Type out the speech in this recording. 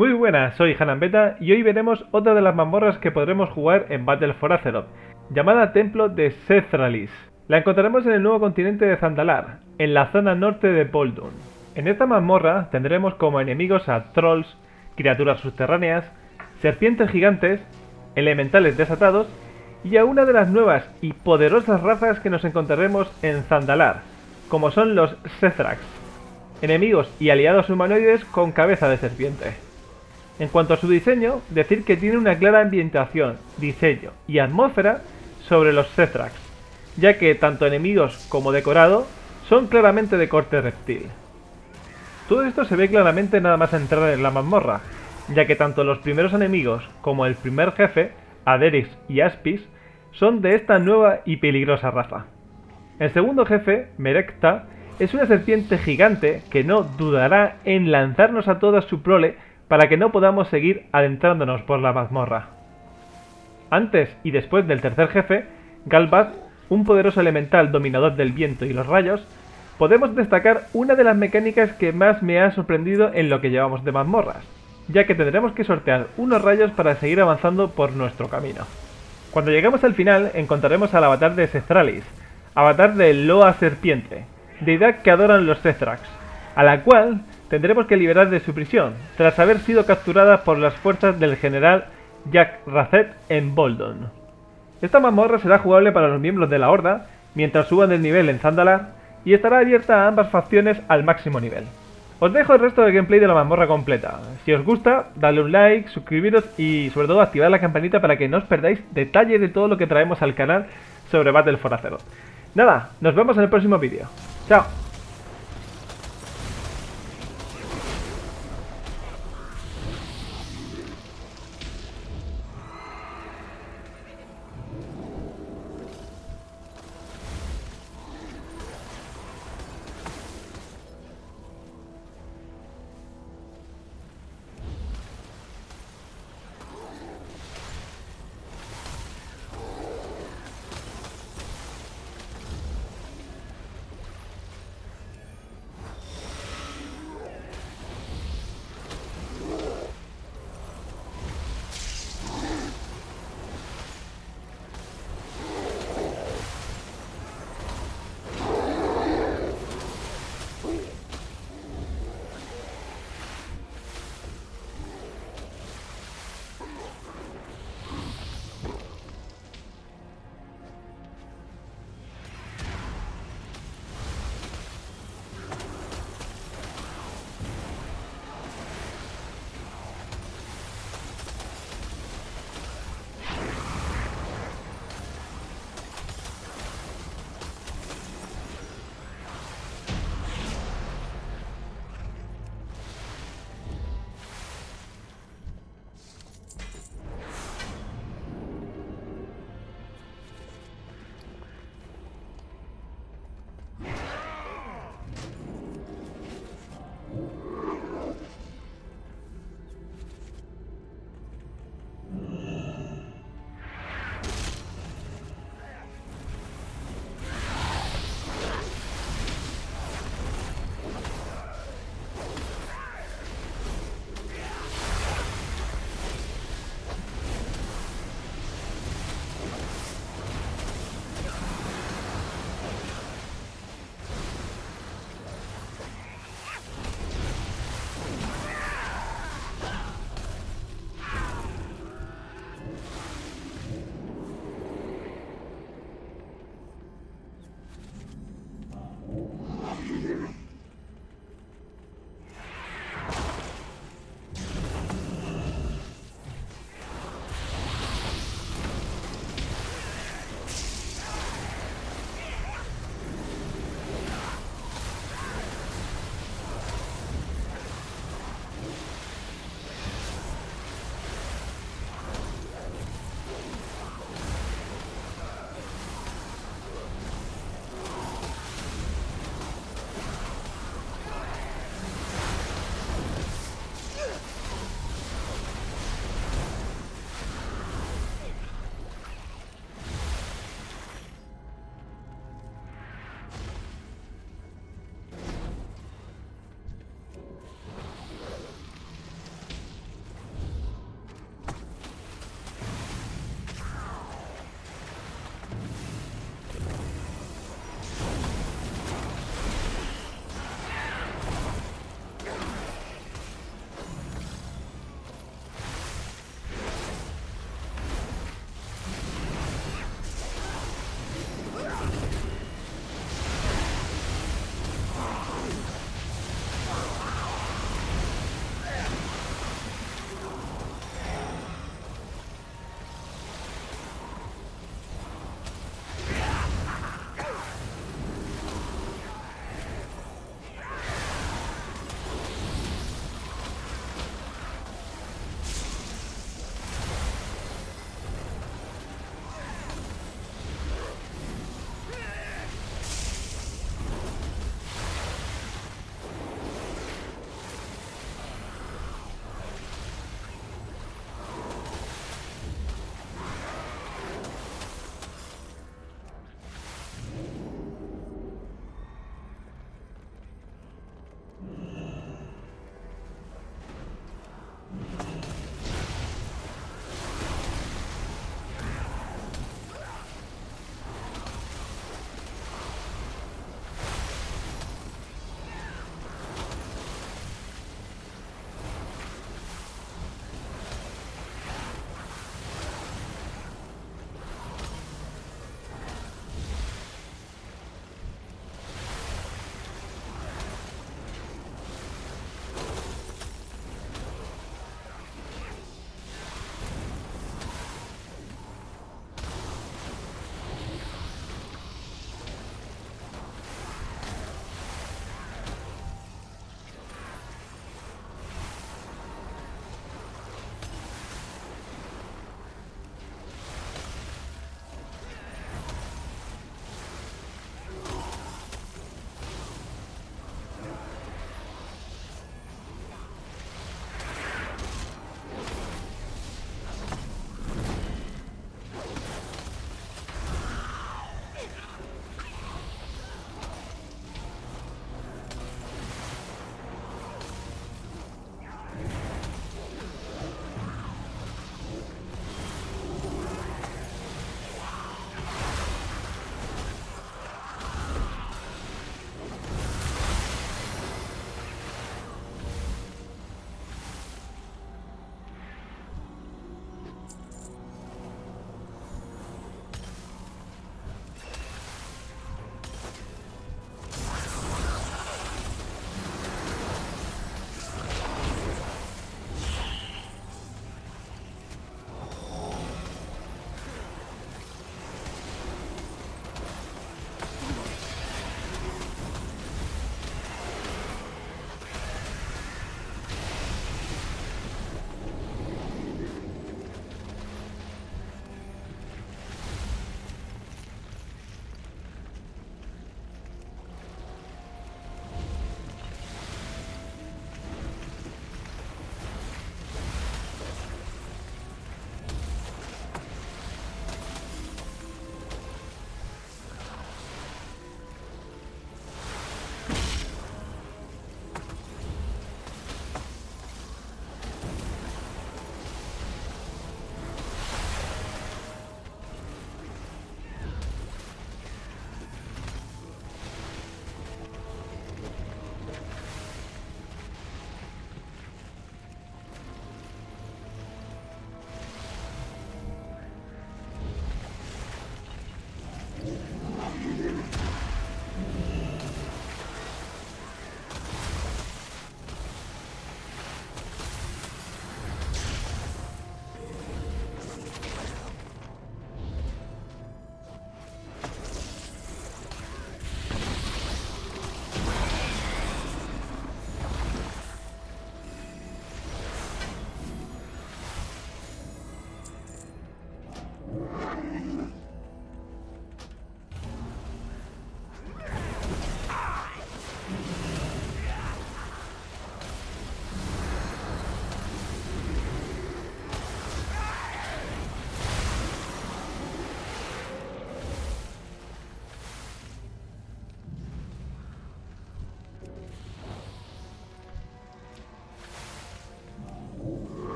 Muy buenas, soy Hanan Beta y hoy veremos otra de las mazmorras que podremos jugar en Battle for Azeroth, llamada Templo de Sethralis. La encontraremos en el nuevo continente de Zandalar, en la zona norte de Boldun. En esta mazmorra tendremos como enemigos a trolls, criaturas subterráneas, serpientes gigantes, elementales desatados y a una de las nuevas y poderosas razas que nos encontraremos en Zandalar, como son los Sethrax, enemigos y aliados humanoides con cabeza de serpiente. En cuanto a su diseño, decir que tiene una clara ambientación, diseño y atmósfera sobre los Sethrax, ya que tanto enemigos como decorado son claramente de corte reptil. Todo esto se ve claramente nada más entrar en la mazmorra, ya que tanto los primeros enemigos como el primer jefe, Aderix y Aspis, son de esta nueva y peligrosa raza. El segundo jefe, Merekta, es una serpiente gigante que no dudará en lanzarnos a toda su prole para que no podamos seguir adentrándonos por la mazmorra. Antes y después del tercer jefe, Galbad, un poderoso elemental dominador del viento y los rayos, podemos destacar una de las mecánicas que más me ha sorprendido en lo que llevamos de mazmorras, ya que tendremos que sortear unos rayos para seguir avanzando por nuestro camino. Cuando lleguemos al final encontraremos al avatar de Cestralis, avatar de Loa Serpiente, deidad que adoran los Cethrax, a la cual tendremos que liberar de su prisión, tras haber sido capturada por las fuerzas del general Jack Razet en Boldon. Esta mazmorra será jugable para los miembros de la Horda, mientras suban el nivel en Zandalar, y estará abierta a ambas facciones al máximo nivel. Os dejo el resto del gameplay de la mazmorra completa. Si os gusta, dadle un like, suscribiros y sobre todo activad la campanita para que no os perdáis detalles de todo lo que traemos al canal sobre Battle for Azeroth. Nada, nos vemos en el próximo vídeo. ¡Chao!